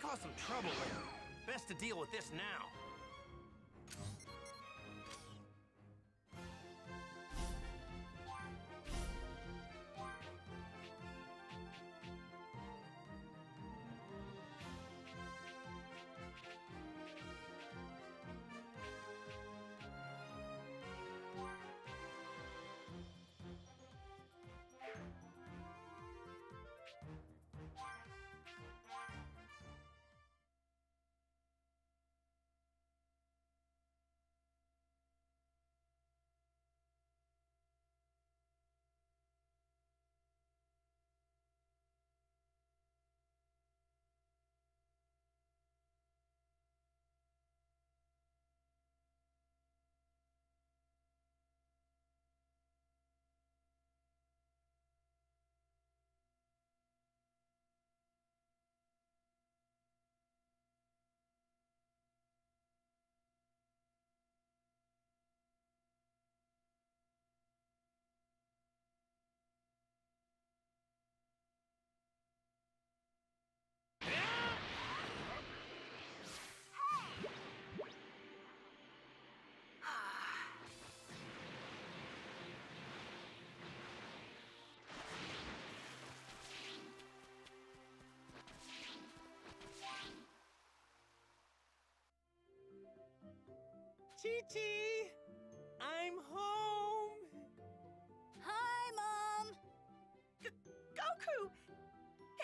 Cause some trouble later. Best to deal with this now. Chi-Chi! I'm home! Hi, Mom! Goku!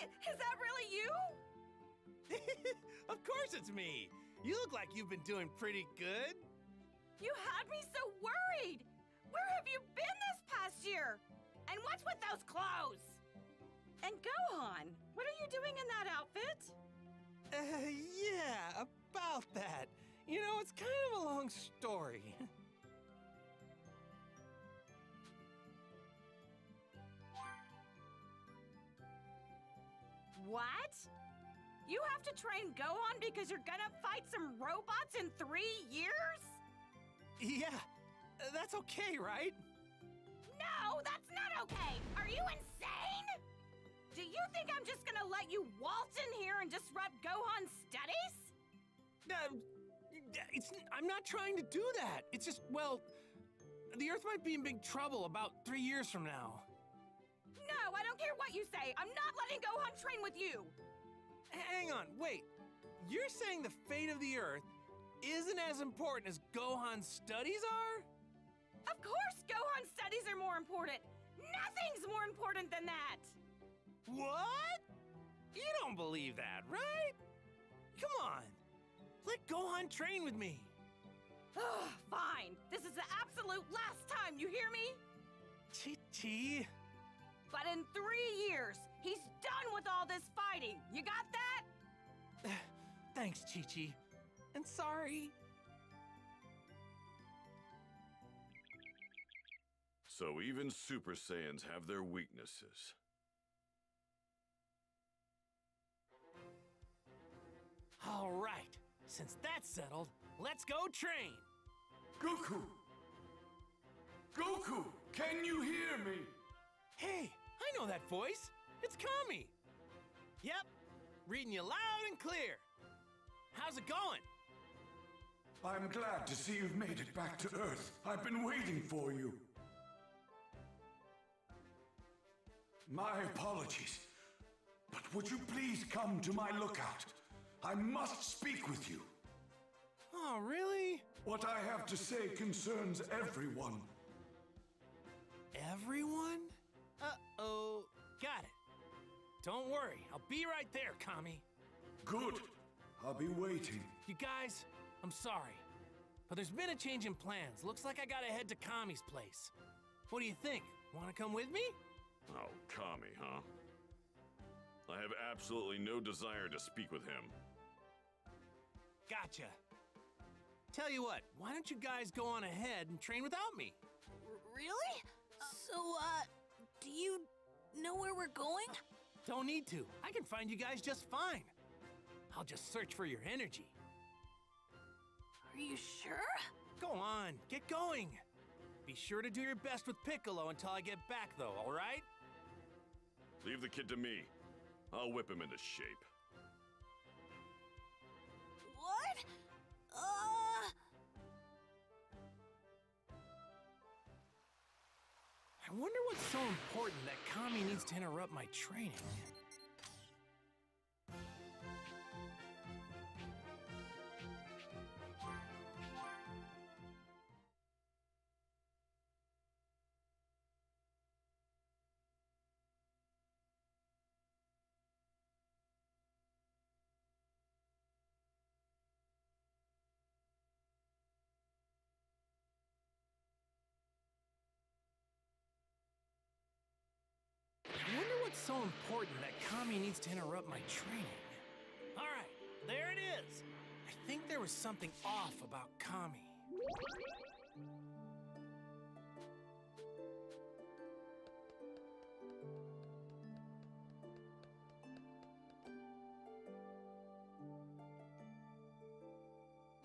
I- Is that really you? of course it's me! You look like you've been doing pretty good. You had me so worried! Where have you been this past year? And what's with those clothes? And Gohan, what are you doing in that outfit? Uh, yeah, about that. You know, it's kind of a long story. What? You have to train Gohan because you're gonna fight some robots in three years? yeah, that's okay, right? No, that's not okay! Are you insane? Do you think I'm just gonna let you waltz in here and disrupt Gohan's studies? Uh, it's, I'm not trying to do that. It's just, well, the Earth might be in big trouble about three years from now. No, I don't care what you say. I'm not letting Gohan train with you. Hang on, wait. You're saying the fate of the Earth isn't as important as Gohan's studies are? Of course, Gohan's studies are more important. Nothing's more important than that. What? You don't believe that, right? Come on. Let Gohan train with me. Ugh, fine. This is the absolute last time, you hear me? Chi-Chi. But in three years, he's done with all this fighting. You got that? Thanks, Chi-Chi. And sorry. So even Super Saiyans have their weaknesses. All right. Since that's settled, let's go train. Goku! Goku, can you hear me? Hey, I know that voice. It's Kami. Yep, reading you loud and clear. How's it going? I'm glad to see you've made it back to Earth. I've been waiting for you. My apologies. But would you please come to my lookout? I must speak with you. Oh, really? What I have to say concerns everyone. Everyone? Uh-oh. Got it. Don't worry, I'll be right there, Kami. Good. I'll be waiting. You guys, I'm sorry. But there's been a change in plans. Looks like I gotta head to Kami's place. What do you think? Wanna come with me? Oh, Kami, huh? I have absolutely no desire to speak with him. Gotcha. Tell you what, why don't you guys go on ahead and train without me? Really? So, uh, do you know where we're going? Don't need to. I can find you guys just fine. I'll just search for your energy. Are you sure? Go on, get going. Be sure to do your best with Piccolo until I get back, though, alright? Leave the kid to me. I'll whip him into shape. I wonder what's so important that Kami needs to interrupt my training. So important that Kami needs to interrupt my training. Alright, there it is. I think there was something off about Kami.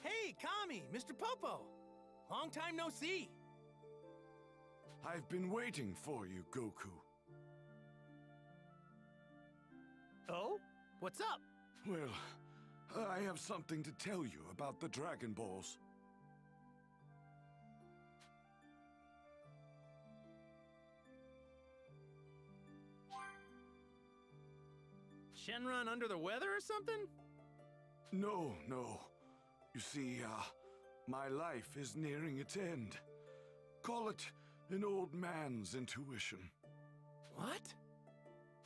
Hey, Kami, Mr. Popo. Long time no see. I've been waiting for you, Goku. What's up? Well, I have something to tell you about the Dragon Balls. Shenron under the weather or something? No, no. You see, uh, my life is nearing its end. Call it an old man's intuition. What?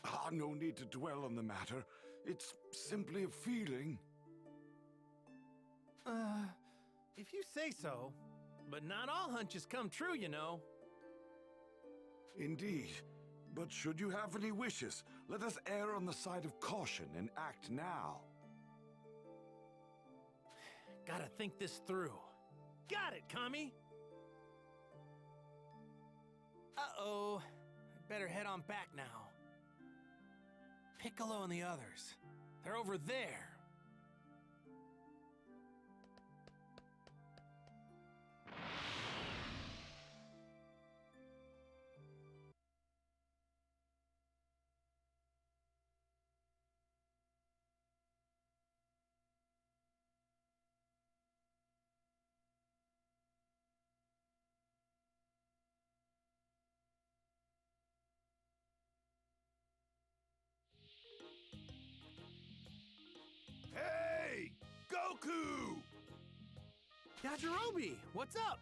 Ah, no need to dwell on the matter. It's simply a feeling. Uh, if you say so. But not all hunches come true, you know. Indeed. But should you have any wishes, let us err on the side of caution and act now. Gotta think this through. Got it, Kami! Uh-oh. Better head on back now. Piccolo and the others. They're over there. Goku! Yajirobe, what's up?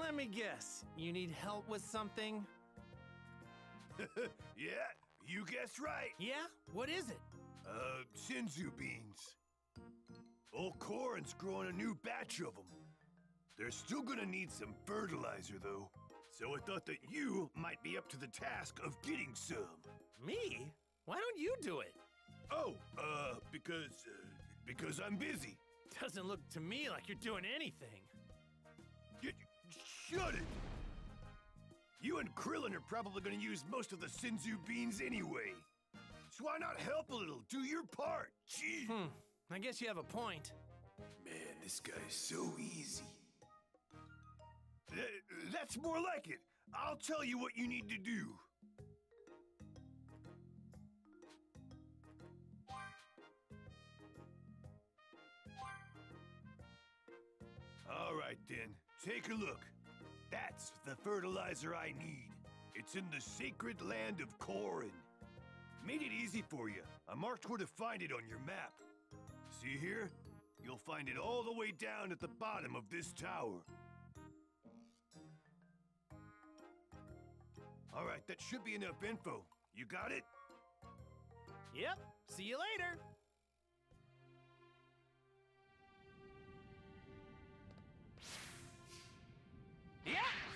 Let me guess. You need help with something? yeah, you guessed right. Yeah? What is it? Uh, Senzu beans. Old Korin's growing a new batch of them. They're still gonna need some fertilizer, though. So I thought that you might be up to the task of getting some. Me? Why don't you do it? Oh, uh, because, uh, because I'm busy. Doesn't look to me like you're doing anything. Y- shut it! You and Krillin are probably gonna use most of the Senzu beans anyway. So why not help a little? Do your part. Gee. Hmm, I guess you have a point. Man, this guy's so easy. Th- that's more like it. I'll tell you what you need to do. All right, then. Take a look. That's the fertilizer I need. It's in the sacred land of Korin. Made it easy for you. I marked where to find it on your map. See here? You'll find it all the way down at the bottom of this tower. All right, that should be enough info. You got it? Yep. See you later. Yeah.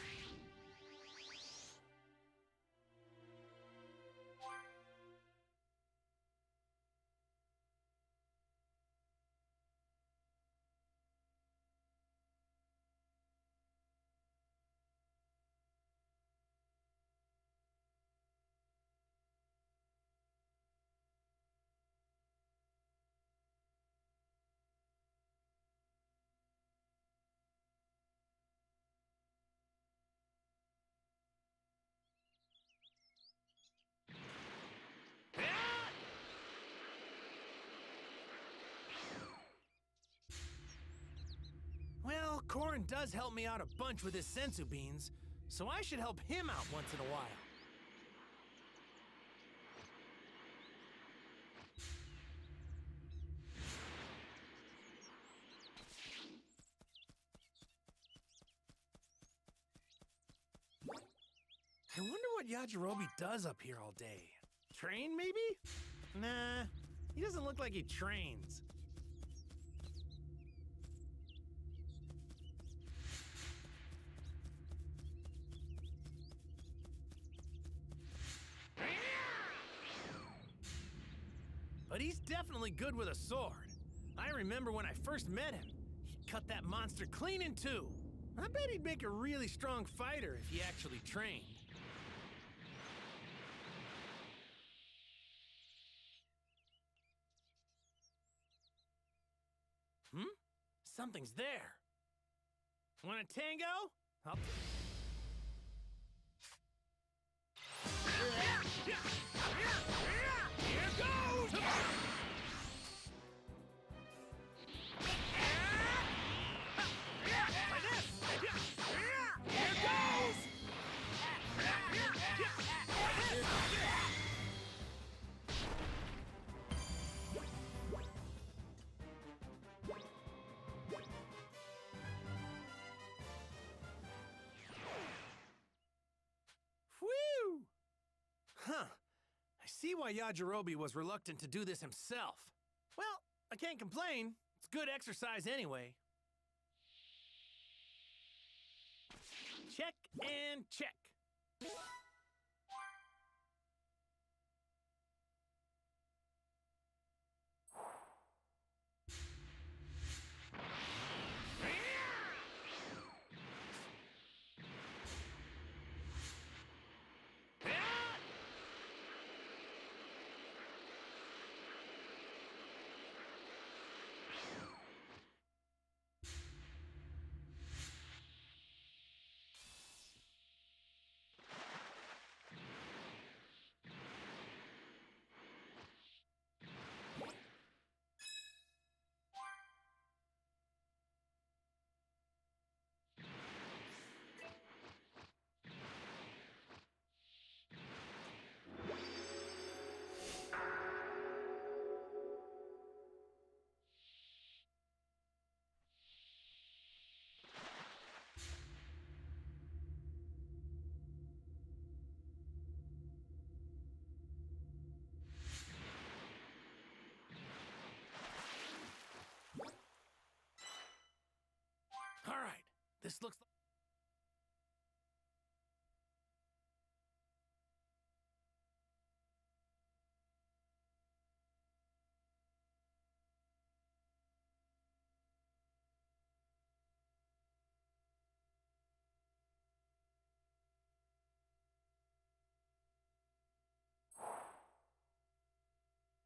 Korin does help me out a bunch with his senzu beans, so I should help him out once in a while. I wonder what Yajirobe does up here all day. Train, maybe? Nah, he doesn't look like he trains. Good with a sword. I remember when I first met him, he cut that monster clean in two. I bet he'd make a really strong fighter if he actually trained. Hmm? Something's there. Want a tango? I'll Here goes! See why Yajirobe was reluctant to do this himself. Well, I can't complain. It's good exercise anyway. Check and check. This looks like.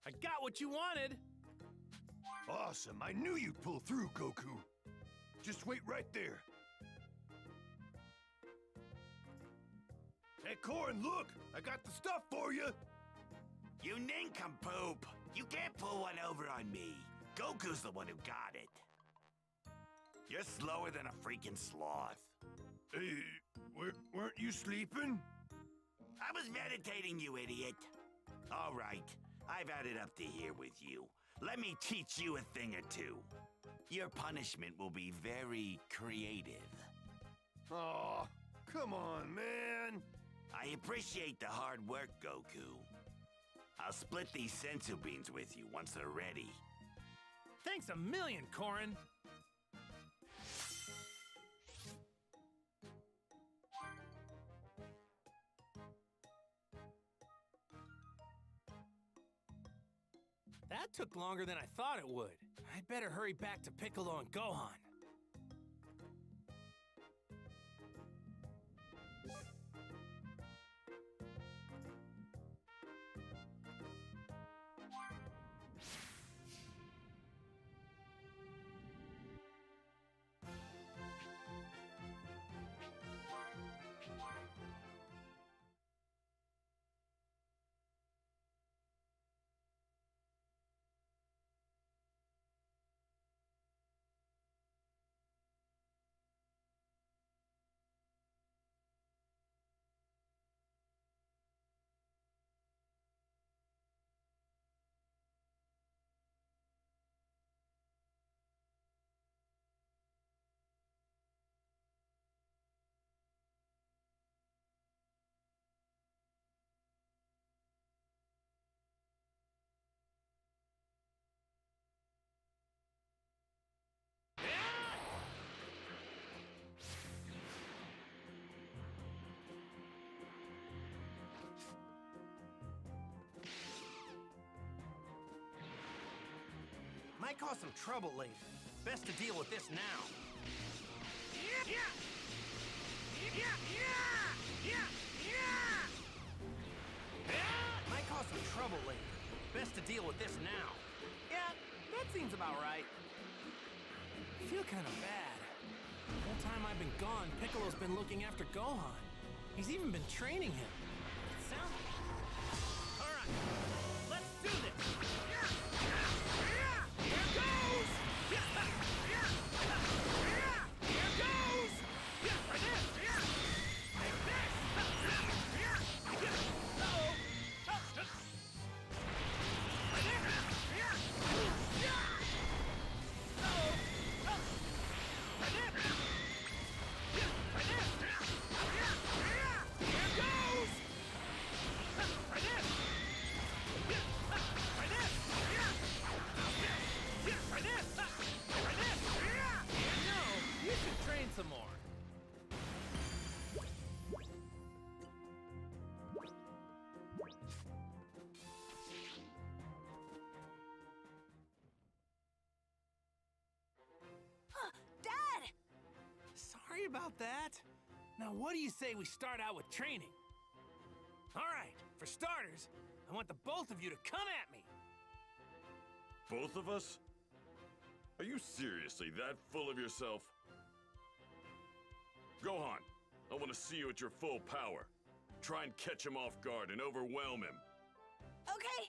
I got what you wanted. Awesome. I knew you'd pull through, Goku. Just wait right there. Hey, Korin, look! I got the stuff for you! You nincompoop! You can't pull one over on me. Goku's the one who got it. You're slower than a freaking sloth. Hey, weren't you sleeping? I was meditating, you idiot. All right, I've had it up to here with you. Let me teach you a thing or two. Your punishment will be very creative. Aw, come on, man. I appreciate the hard work, Goku. I'll split these senzu beans with you once they're ready. Thanks a million, Korin. That took longer than I thought it would. I'd better hurry back to Piccolo and Gohan. Might cause some trouble later. Best to deal with this now. Might cause some trouble later. Best to deal with this now. Yeah, that seems about right. I feel kind of bad. The whole time I've been gone, Piccolo's been looking after Gohan. He's even been training him. About that. Now, what do you say we start out with training? All right, for starters, I want the both of you to come at me. Both of us? Are you seriously that full of yourself? Gohan, I want to see you at your full power. Try and catch him off guard and overwhelm him. Okay.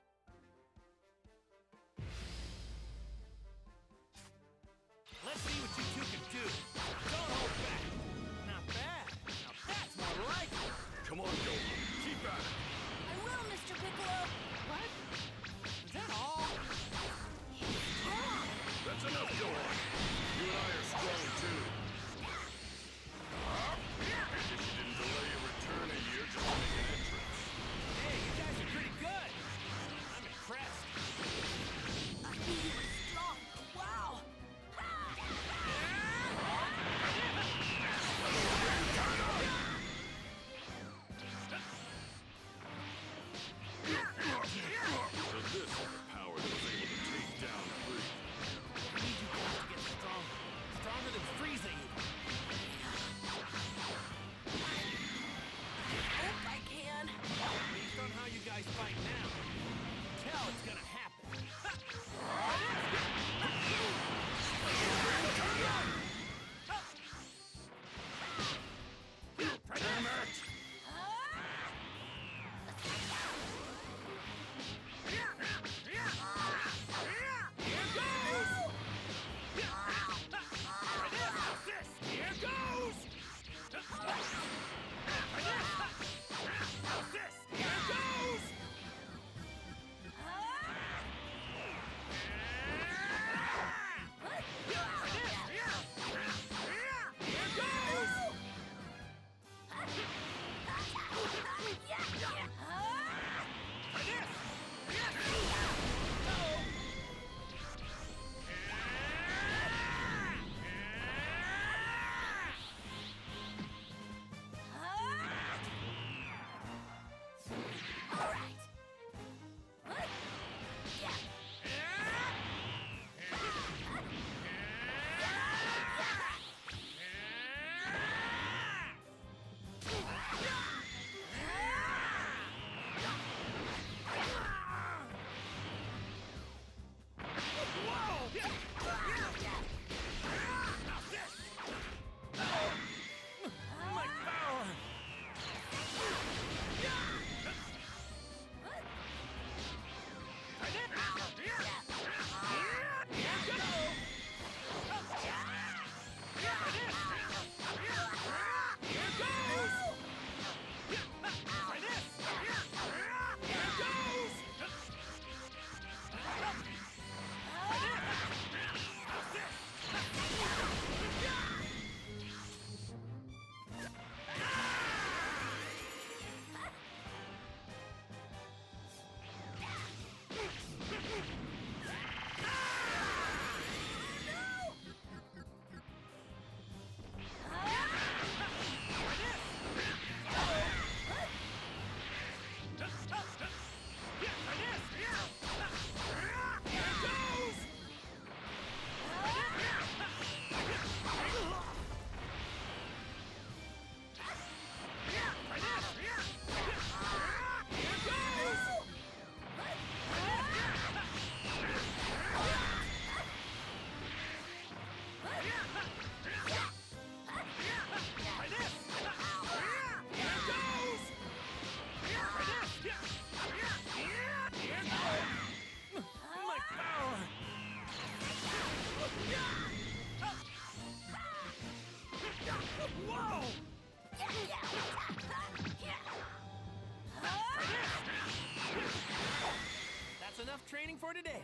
for today.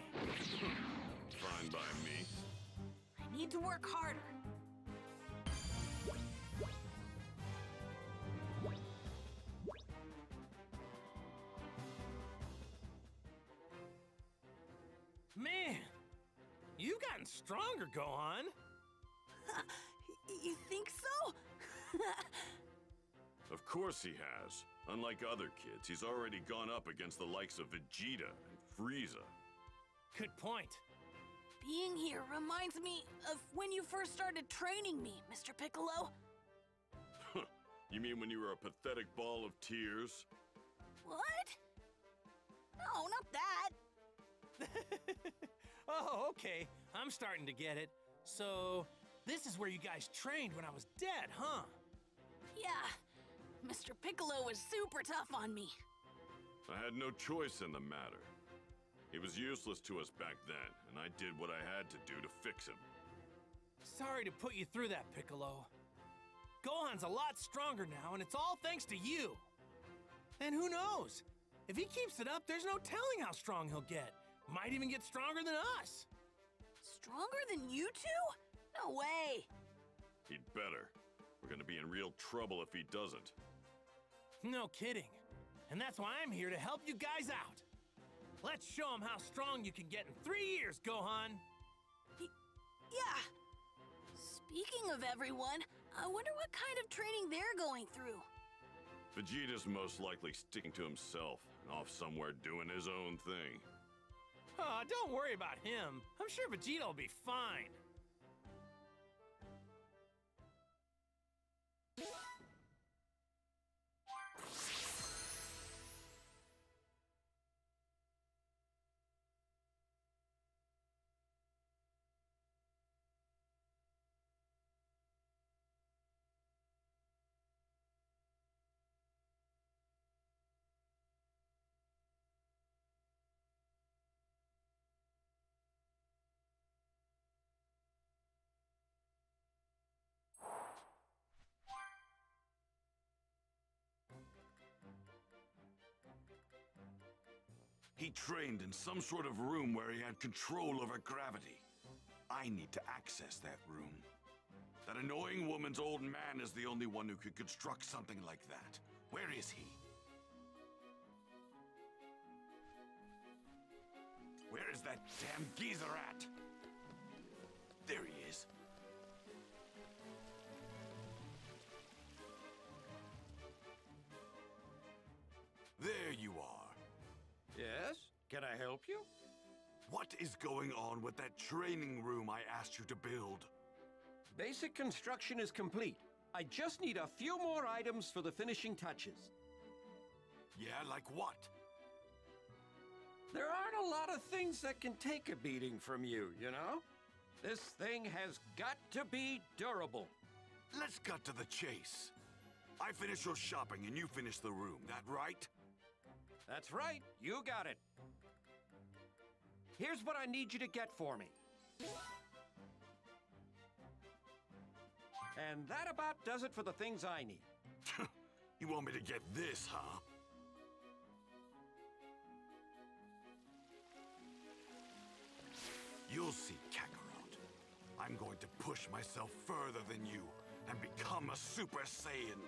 Fine by me. I need to work harder. Man, you've gotten stronger, Gohan. you think so? of course he has. Unlike other kids, he's already gone up against the likes of Vegeta and Frieza Good point. Being here reminds me of when you first started training me, Mr. Piccolo. You mean when you were a pathetic ball of tears? What? No, not that. oh, okay. I'm starting to get it. So, this is where you guys trained when I was dead, huh? Yeah, Mr. Piccolo was super tough on me. I had no choice in the matter. He was useless to us back then, and I did what I had to do to fix him. Sorry to put you through that, Piccolo. Gohan's a lot stronger now, and it's all thanks to you. And who knows? If he keeps it up, there's no telling how strong he'll get. Might even get stronger than us. Stronger than you two? No way. He'd better. We're gonna be in real trouble if he doesn't. No kidding. And that's why I'm here to help you guys out. Let's show him how strong you can get in three years, Gohan. Yeah. Speaking of everyone, I wonder what kind of training they're going through. Vegeta's most likely sticking to himself and off somewhere doing his own thing. Aw, don't worry about him. I'm sure Vegeta will be fine. Trained in some sort of room where he had control over gravity. I need to access that room. That annoying woman's old man is the only one who could construct something like that. Where is he? Where is that damn geezer at? Can I help you? What is going on with that training room I asked you to build? Basic construction is complete. I just need a few more items for the finishing touches. Yeah, like what? There aren't a lot of things that can take a beating from you, you know? This thing has got to be durable. Let's cut to the chase. I finish your shopping and you finish the room, that right? That's right, you got it. Here's what I need you to get for me. And that about does it for the things I need. you want me to get this, huh? You'll see, Kakarot. I'm going to push myself further than you and become a Super Saiyan.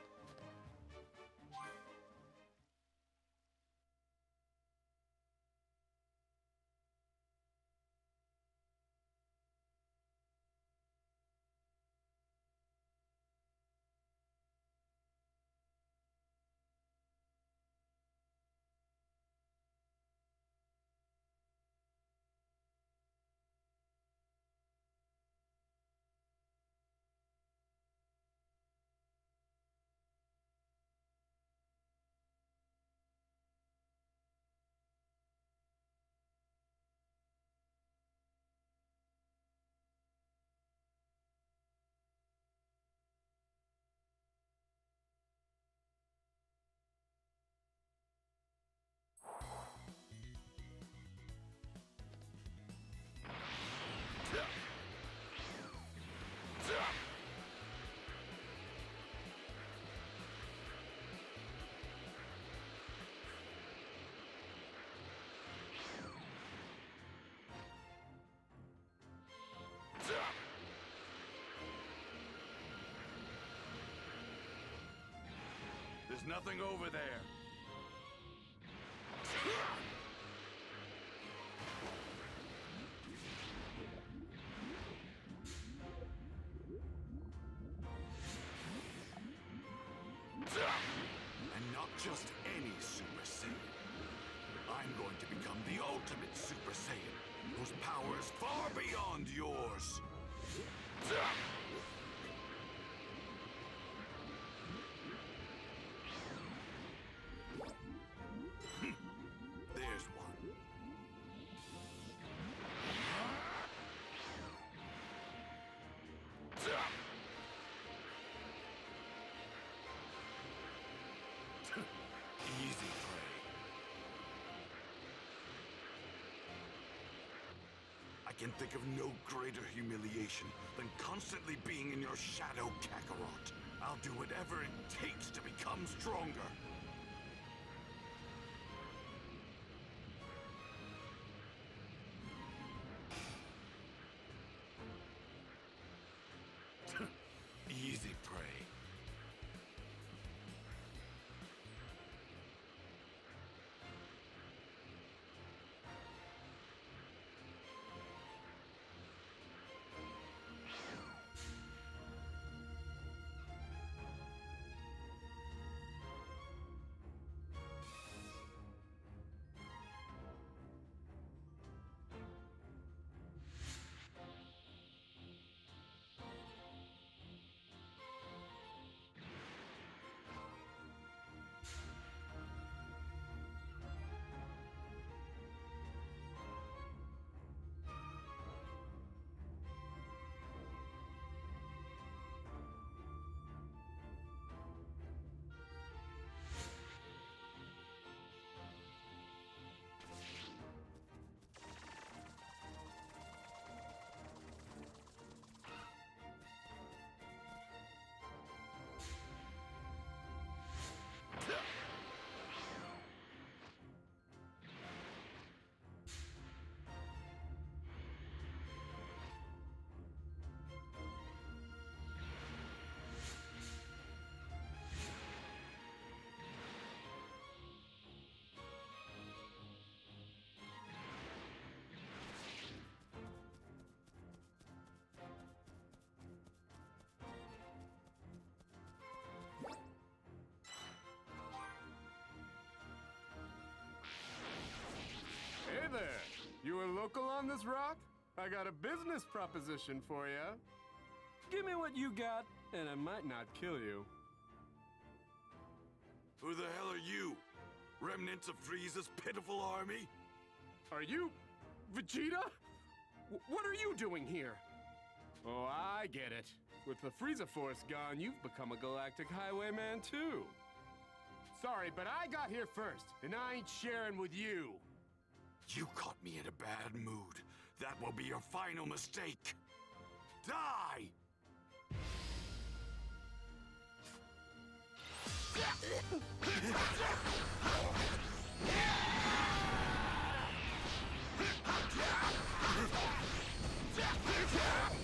Nothing over there. And not just any Super Saiyan. I'm going to become the ultimate Super Saiyan, whose power is far beyond yours. Can think of no greater humiliation than constantly being in your shadow, Kakarot. I'll do whatever it takes to become stronger. There! You a local on this rock? I got a business proposition for you. Give me what you got, and I might not kill you. Who the hell are you? Remnants of Frieza's pitiful army? Are you Vegeta? W- what are you doing here? Oh, I get it. With the Frieza Force gone, you've become a galactic highwayman too. Sorry, but I got here first, and I ain't sharing with you. You caught me in a bad mood. That will be your final mistake. Die!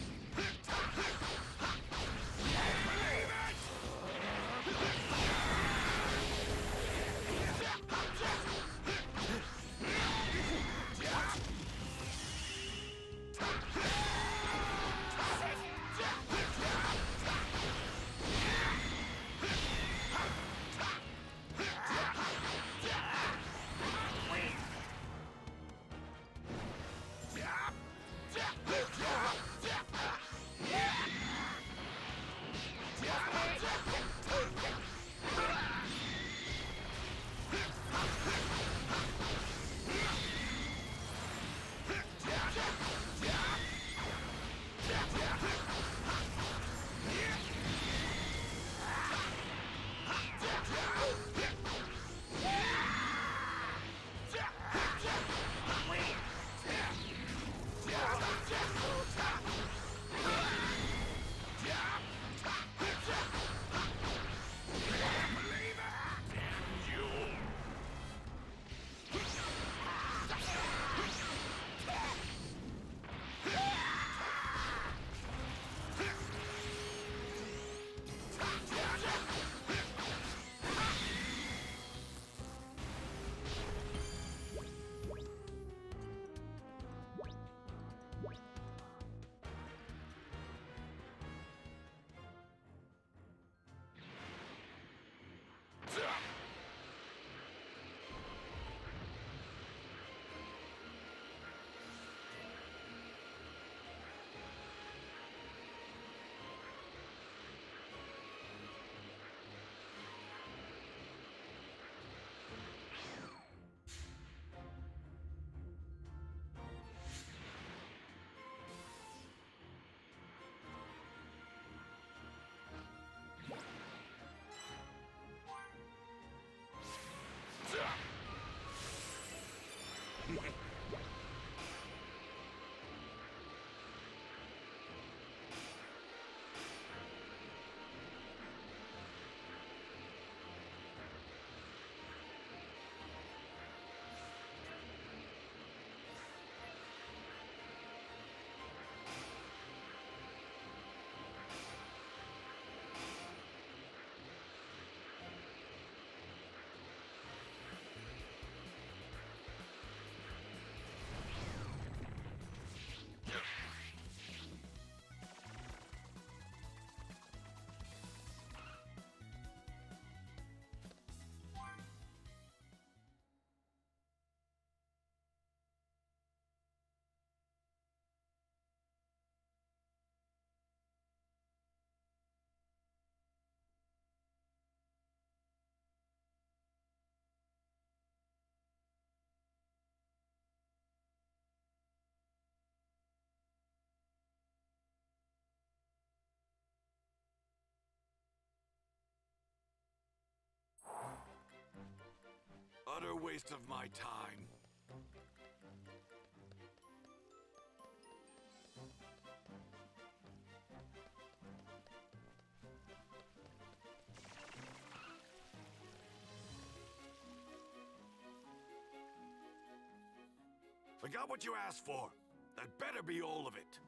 waste of my time. I got what you asked for. That better be all of it.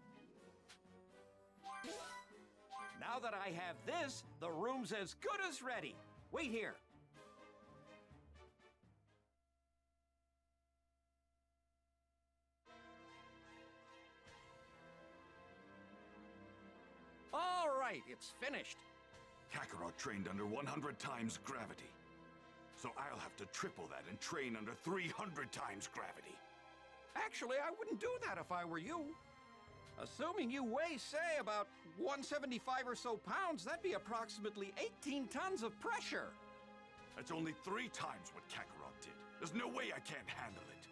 Now that I have this, the room's as good as ready. Wait here. Right, it's finished. Kakarot trained under 100 times gravity. So I'll have to triple that and train under 300 times gravity. Actually, I wouldn't do that if I were you. Assuming you weigh, say, about 175 or so pounds, that'd be approximately 18 tons of pressure. That's only three times what Kakarot did. There's no way I can't handle it.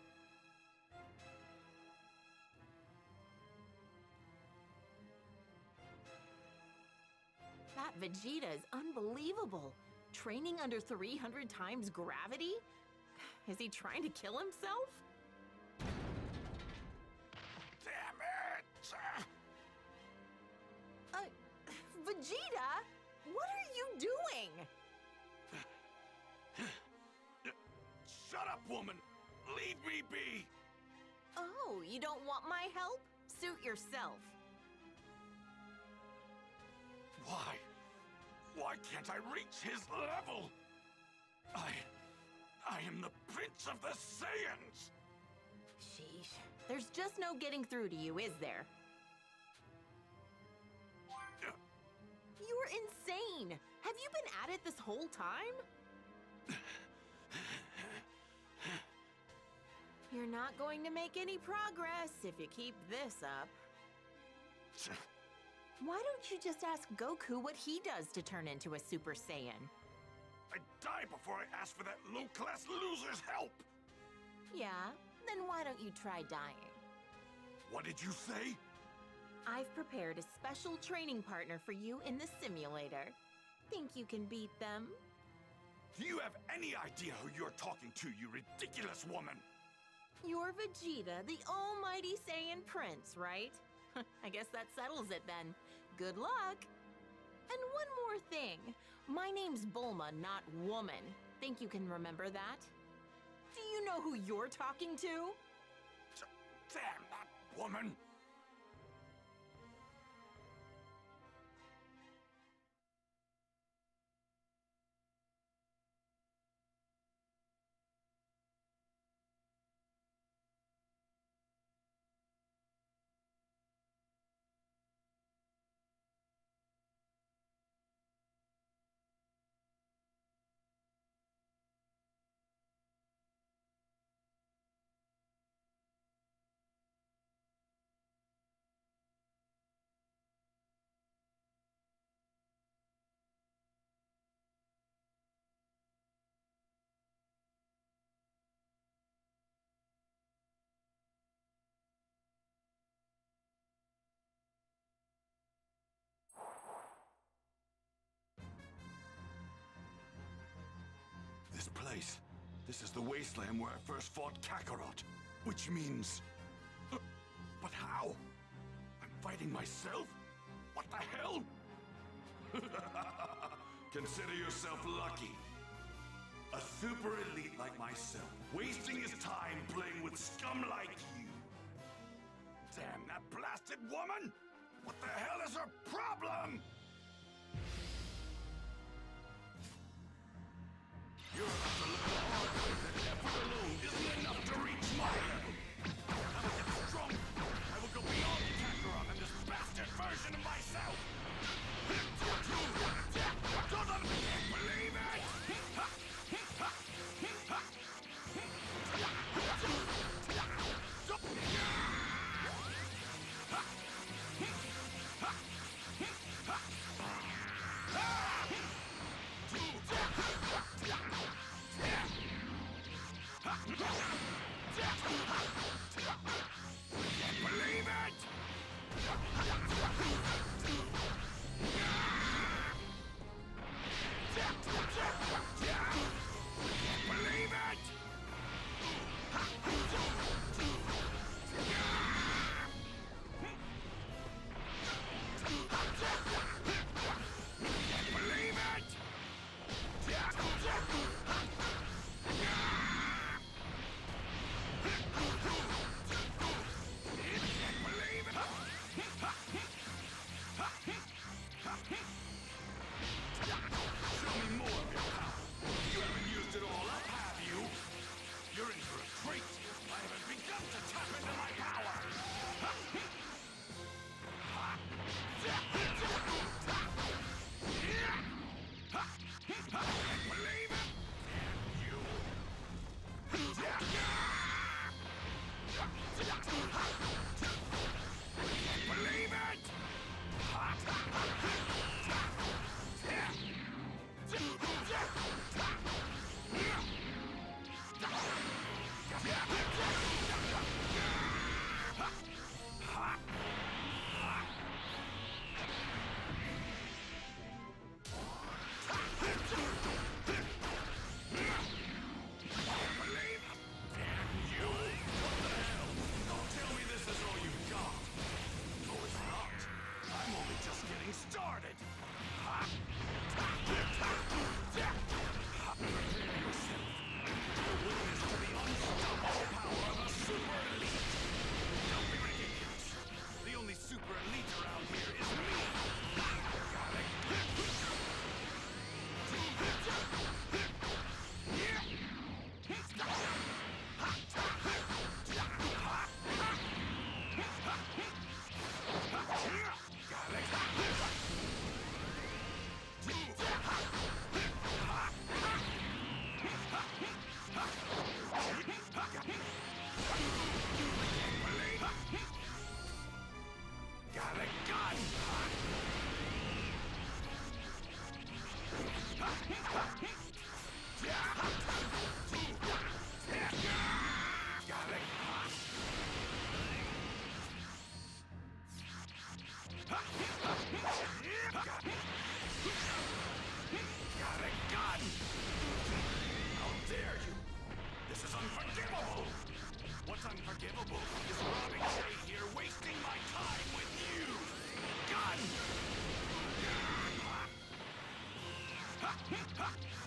Vegeta is unbelievable. Training under 300 times gravity? Is he trying to kill himself? Damn it! Uh, Vegeta? What are you doing? Shut up, woman! Leave me be! Oh, you don't want my help? Suit yourself. Why? Why can't I reach his level? I... I am the Prince of the Saiyans! Sheesh. There's just no getting through to you, is there? You're insane! Have you been at it this whole time? You're not going to make any progress if you keep this up. Why don't you just ask Goku what he does to turn into a Super Saiyan? I'd die before I ask for that low-class loser's help! Yeah? Then why don't you try dying? What did you say? I've prepared a special training partner for you in the simulator. Think you can beat them? Do you have any idea who you're talking to, you ridiculous woman? You're Vegeta, the almighty Saiyan Prince, right? I guess that settles it then. Good luck! And one more thing. My name's Bulma, not woman. Think you can remember that? Do you know who you're talking to? Damn that woman! This place. This is the wasteland where I first fought Kakarot. Which means... But how? I'm fighting myself? What the hell? Consider yourself lucky. A super elite like myself, wasting his time playing with scum like you. Damn that blasted woman! What the hell is her problem? About to the hard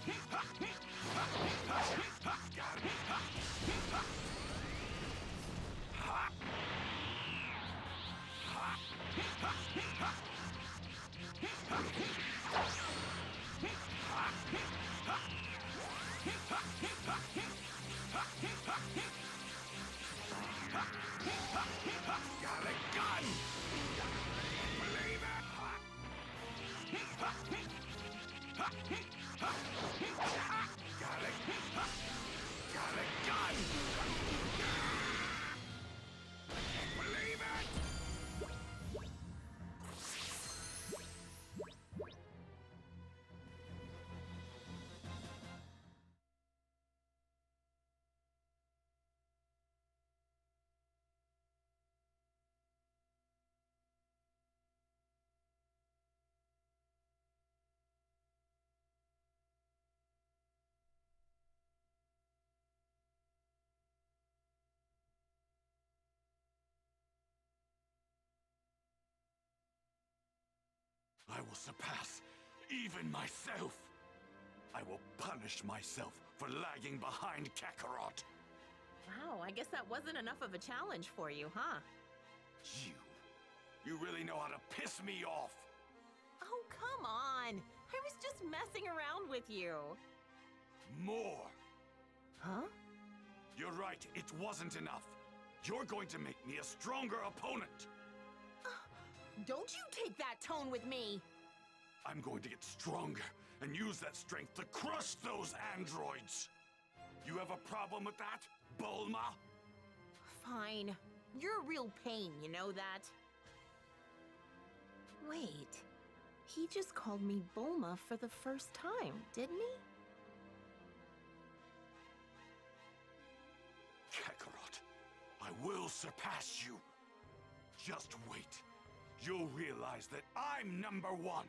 Yeah. Will surpass even myself. I will punish myself for lagging behind Kakarot. Wow, I guess that wasn't enough of a challenge for you, huh? You, you really know how to piss me off. Oh, come on. I was just messing around with you. More. Huh? You're right, it wasn't enough. You're going to make me a stronger opponent. Don't you take that tone with me! I'm going to get stronger and use that strength to crush those androids. You have a problem with that, Bulma? Fine. You're a real pain, you know that? Wait. He just called me Bulma for the first time, didn't he? Kakarot, I will surpass you. Just wait. You'll realize that I'm number one.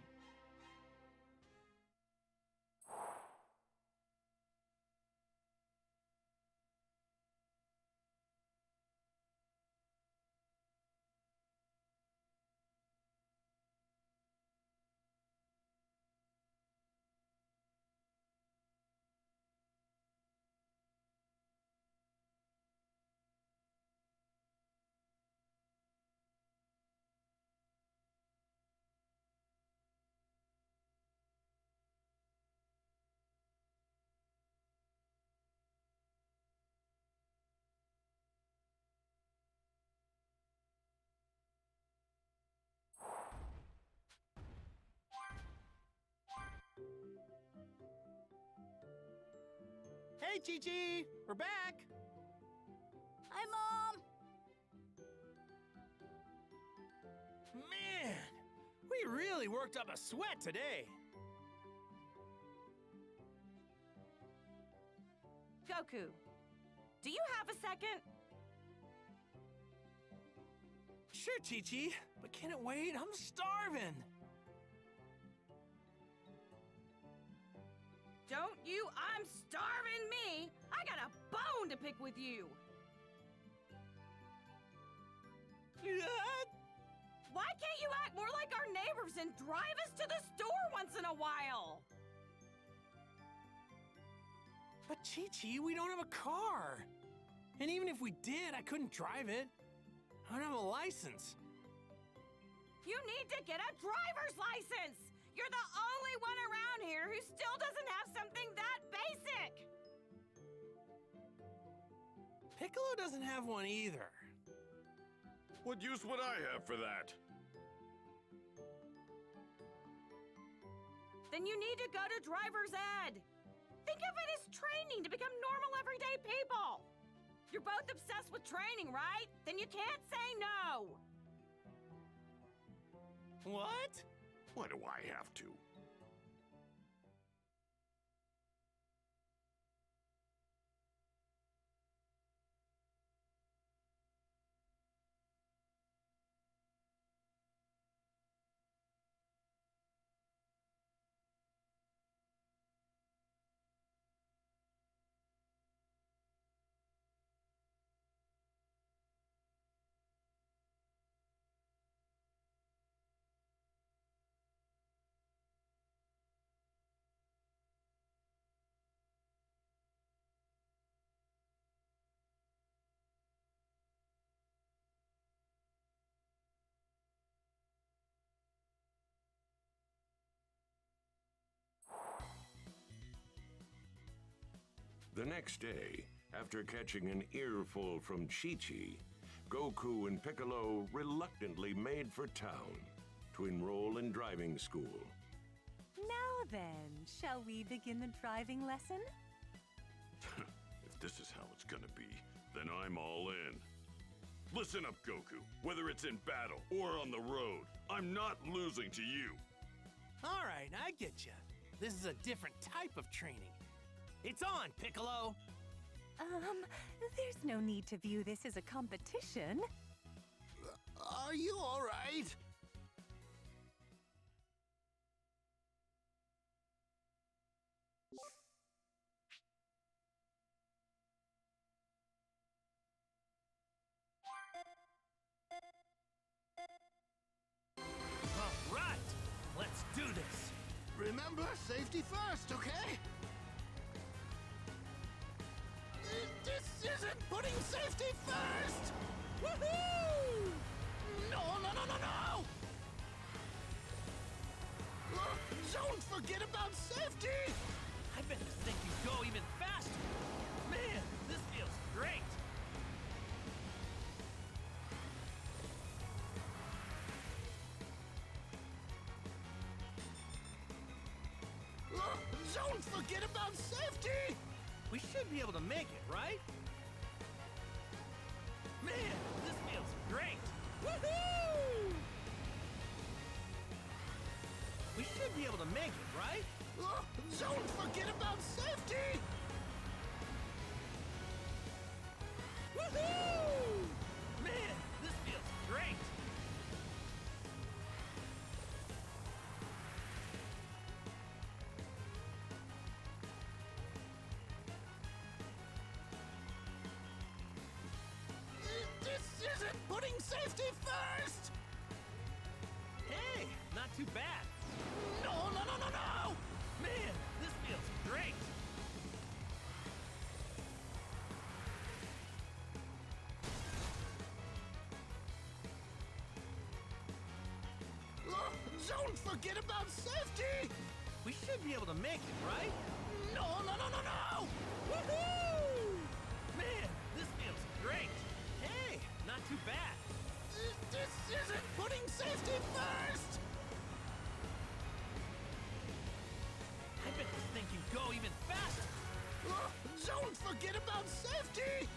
Hey, Chi-Chi! We're back! Hi, Mom! Man, we really worked up a sweat today. Goku, do you have a second? Sure, Chi-Chi, but can it wait? I'm starving. Don't you? I'm starving me! I got a bone to pick with you! Why can't you act more like our neighbors and drive us to the store once in a while! But Chi Chi, we don't have a car. And even if we did, I couldn't drive it. I don't have a license. You need to get a driver's license! You're the only one around here who still doesn't have something that basic! Piccolo doesn't have one either. What use would I have for that? Then you need to go to driver's ed. Think of it as training to become normal everyday people. You're both obsessed with training, right? Then you can't say no. What? Why do I have to? The next day, after catching an earful from Chi-Chi, Goku and Piccolo reluctantly made for town to enroll in driving school. Now then, shall we begin the driving lesson? if this is how it's gonna be, then I'm all in. Listen up, Goku. Whether it's in battle or on the road, I'm not losing to you. All right, I get you. This is a different type of training. It's on, Piccolo! Um, there's no need to view this as a competition. Are you all right? All right, let's do this. Remember, safety first, okay? This isn't putting safety first! Woohoo! No, no, no, no, no! Don't forget about safety! I bet this thing can go even faster. Man, this feels great. Don't forget about safety! We should be able to make it, right? Man, this feels great. Woohoo! We should be able to make it, right? Uh, don't forget about safety! Woohoo! Isn't putting safety first! Hey, not too bad. No, no, no, no, no! Man, this feels great. Uh, don't forget about safety! We should be able to make it, right? No, no, no, no, no! Woohoo! Isn't putting safety first! I bet this thing can go even faster. Uh, don't forget about safety!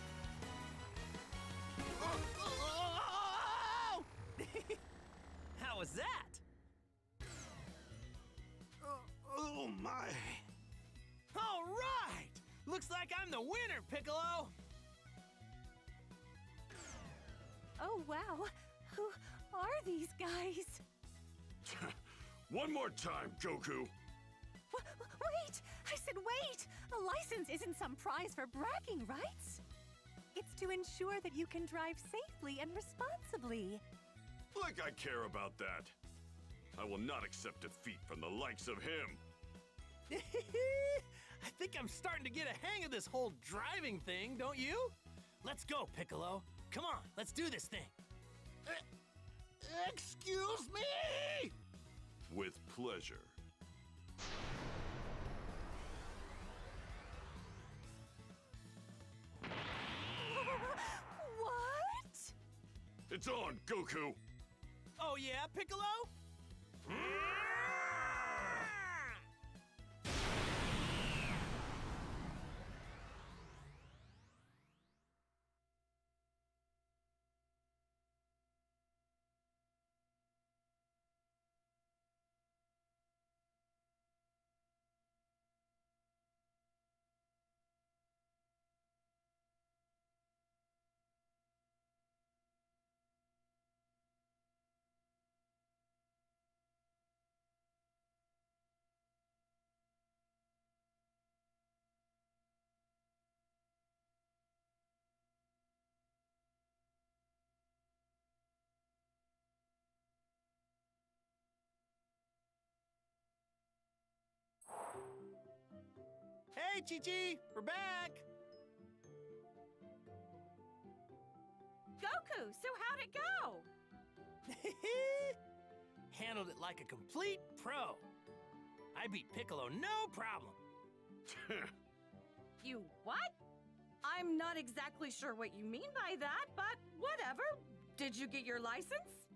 Uh, oh! How was that? oh my! All right! Looks like I'm the winner, Piccolo! Oh, wow. One more time, Goku. W- wait! I said wait! A license isn't some prize for bragging rights. It's to ensure that you can drive safely and responsibly. Like I care about that. I will not accept defeat from the likes of him. I think I'm starting to get a hang of this whole driving thing, don't you? Let's go, Piccolo. Come on, let's do this thing. Excuse me! With pleasure. what? It's on, Goku! Oh yeah, Piccolo? Hmm? Chi Chi, we're back. Goku, so how'd it go? Handled it like a complete pro. I beat Piccolo no problem. You what? I'm not exactly sure what you mean by that, but whatever. Did you get your license?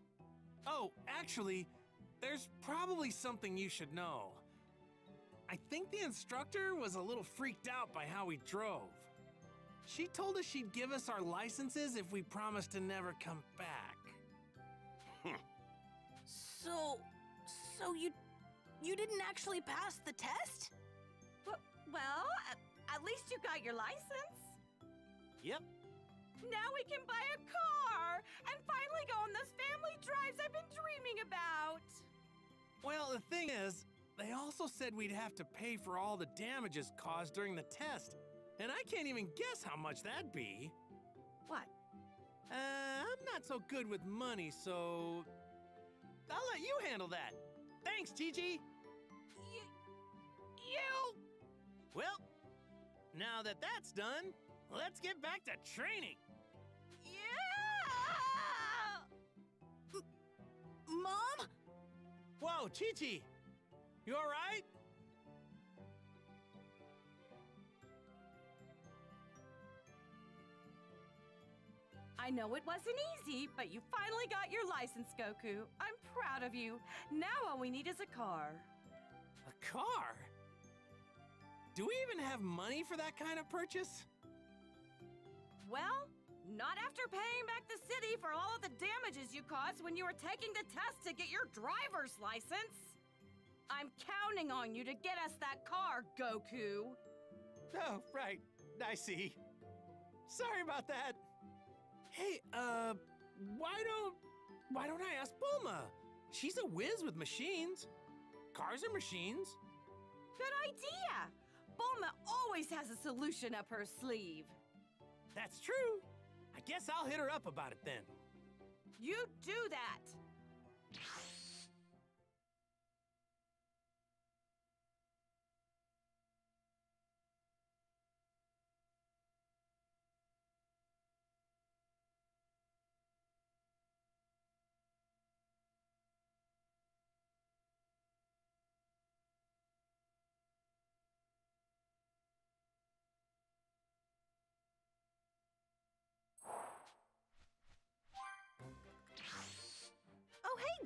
Oh, actually, there's probably something you should know. I think the instructor was a little freaked out by how we drove. She told us she'd give us our licenses if we promised to never come back. Hmm. So, so you, you didn't actually pass the test? W- well, at, at least you got your license. Yep. Now we can buy a car and finally go on those family drives I've been dreaming about. Well, the thing is, they also said we'd have to pay for all the damages caused during the test. And I can't even guess how much that'd be. What? Uh, I'm not so good with money, so. I'll let you handle that. Thanks, Chi-Chi. You. You. Well, now that that's done, let's get back to training. Yeah! Mom? Whoa, Chi Chi! You alright? I know it wasn't easy, but you finally got your license, Goku. I'm proud of you. Now all we need is a car. A car? Do we even have money for that kind of purchase? Well, not after paying back the city for all of the damages you caused when you were taking the test to get your driver's license. I'm counting on you to get us that car, Goku. Oh, right. I see. Sorry about that. Hey, uh, why don't why don't I ask Bulma? She's a whiz with machines. Cars are machines. Good idea. Bulma always has a solution up her sleeve. That's true. I guess I'll hit her up about it then. You do that.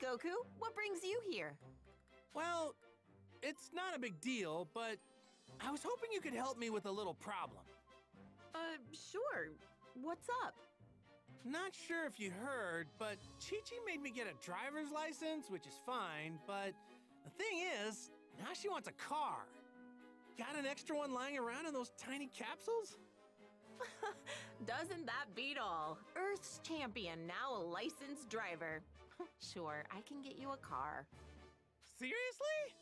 Goku. What brings you here? Well, it's not a big deal, but I was hoping you could help me with a little problem. Uh, sure. What's up? Not sure if you heard, but Chi Chi made me get a driver's license, which is fine, but the thing is, now she wants a car. Got an extra one lying around in those tiny capsules? Doesn't that beat all? Earth's champion, now a licensed driver. sure, I can get you a car. Seriously?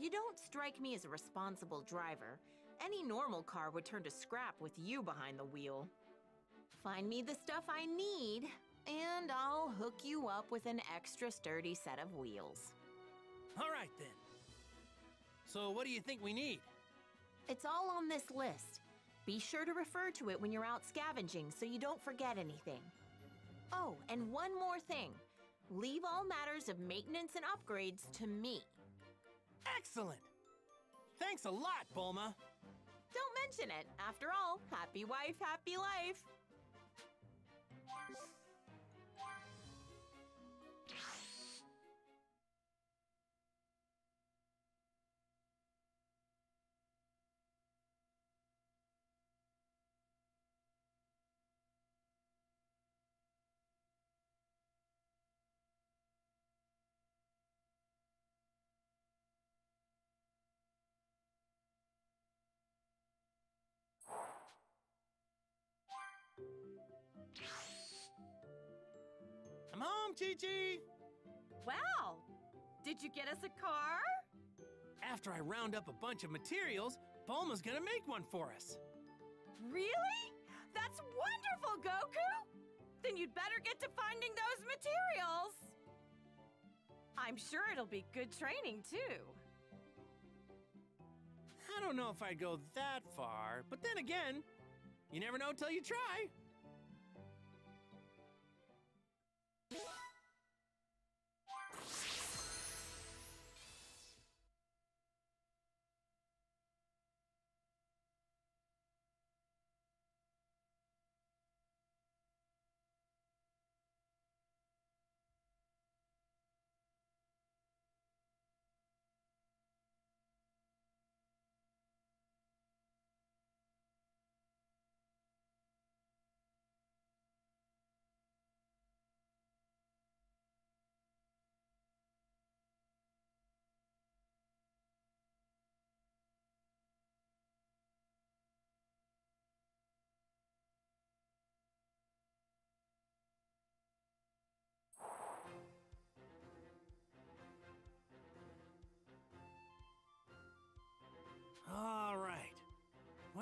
You don't strike me as a responsible driver. Any normal car would turn to scrap with you behind the wheel. Find me the stuff I need, and I'll hook you up with an extra sturdy set of wheels. All right then. So what do you think we need? It's all on this list. Be sure to refer to it when you're out scavenging so you don't forget anything. Oh, and one more thing. Leave all matters of maintenance and upgrades to me. Excellent! Thanks a lot, Bulma. Don't mention it. After all, happy wife, happy life. I'm home, Chi Chi! Wow! Did you get us a car? After I round up a bunch of materials, Bulma's gonna make one for us. Really? That's wonderful, Goku! Then you'd better get to finding those materials! I'm sure it'll be good training, too. I don't know if I'd go that far, but then again, you never know till you try. All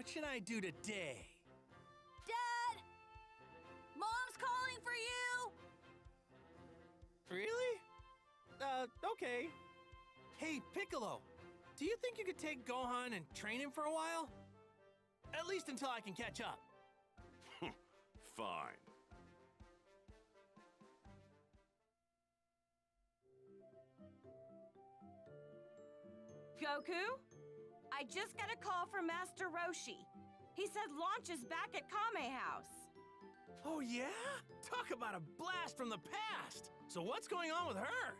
What should I do today? Dad! Mom's calling for you! Really? Uh, okay. Hey, Piccolo, do you think you could take Gohan and train him for a while? At least until I can catch up. Fine. Goku? I just got a call from Master Roshi. He said Launch is back at Kame House. Oh, yeah? Talk about a blast from the past! So, what's going on with her?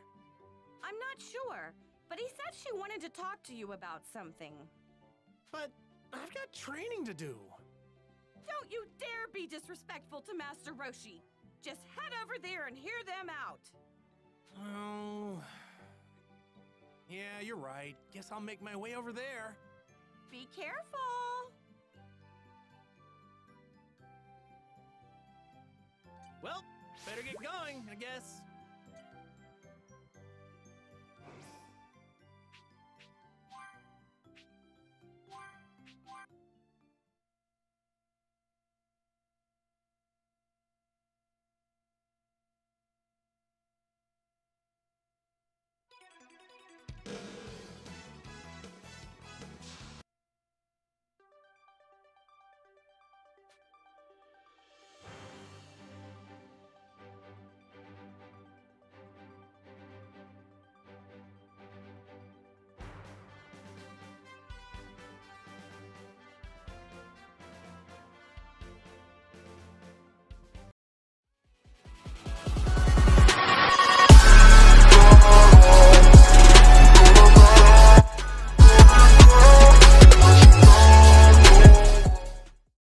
I'm not sure, but he said she wanted to talk to you about something. But I've got training to do. Don't you dare be disrespectful to Master Roshi. Just head over there and hear them out. Oh. Yeah, you're right. Guess I'll make my way over there. Be careful. Well, better get going, I guess.